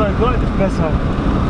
so good, it's better.